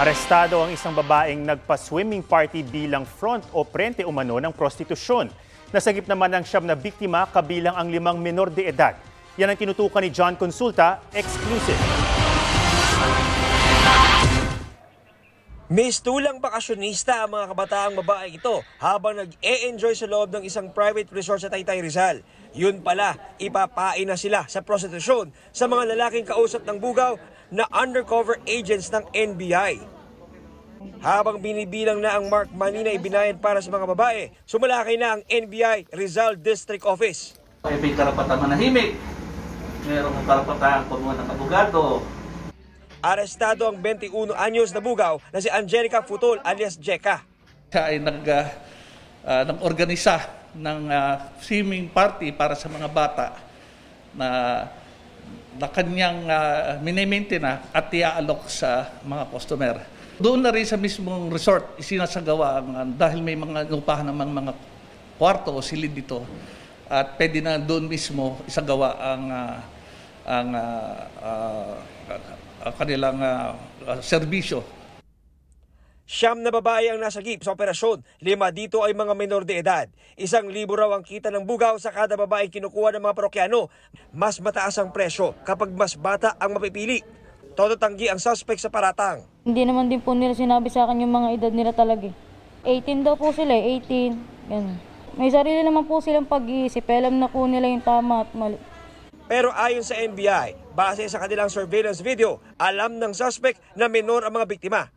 Arestado ang isang babaeng nagpa-swimming party bilang front o prente umano ng prostitusyon. Nasagip naman ang siyam na biktima kabilang ang limang menor de edad. Yan ang tinutukan ni John Consulta, exclusive. Mistulang bakasyonista ang mga kabataang babae ito habang nag-e-enjoy sa loob ng isang private resort sa Taytay Rizal. Yun pala, ipapain na sila sa prostitusyon sa mga lalaking kausap ng bugaw na undercover agents ng NBI. Habang binibilang na ang mark money na ibinayad para sa mga babae, sumalakay na ang NBI Rizal District Office. May karapatan manahimik. Merong karapatan kumuha ng abogado. Arestado ang 21 anyos na bugaw na si Angelica Futol alias Jeka. Siya ay nag, uh, uh, nag-organisa ng uh, swimming party para sa mga bata na, na kanyang uh, minimaintain na at iaalok sa mga customer. Doon na rin sa mismong resort isinasagawa uh, dahil may mga lupahan ng mga, mga kwarto o silid dito at pwede na doon mismo isagawa ang uh, ang uh, uh, kanilang uh, uh, serbisyo Siyam na babae ang nasagip sa operasyon. Lima dito ay mga menor de edad. Isang libo raw ang kita ng bugaw sa kada babae kinukuha ng mga parokyano. Mas mataas ang presyo kapag mas bata ang mapipili. Todo tanggi ang suspect sa paratang. Hindi naman din po nila sinabi sa akin yung mga edad nila talaga. eh. 18 daw po sila, eh, 18. Ganun. May sarili naman po silang pag-iisip. Alam na po nila yung tama at mali. Pero ayon sa NBI, base sa kanilang surveillance video, alam ng suspect na menor ang mga biktima.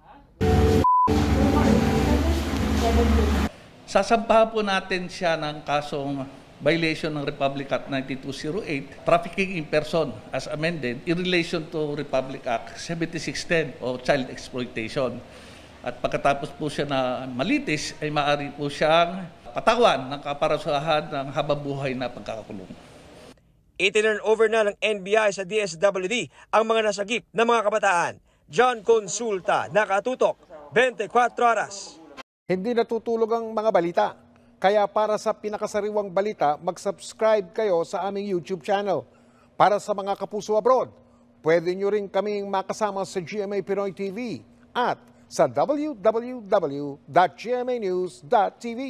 Sasampahan po natin siya ng kasong violation ng Republic Act 9208, trafficking in person as amended in relation to Republic Act 7610 o child exploitation. At pagkatapos po siya na malitis, ay maaari po siyang patawan ng kaparasahan ng hababuhay na pagkakakulong. Itinurn over na ng NBI sa DSWD ang mga nasagip ng mga kabataan. John Consulta, nakatutok, 24 oras. Hindi natutulog ang mga balita. Kaya para sa pinakasariwang balita, mag-subscribe kayo sa aming YouTube channel. Para sa mga kapuso abroad, pwede nyo rin kaming makasama sa GMA Pinoy TV at sa www.gmanews.tv.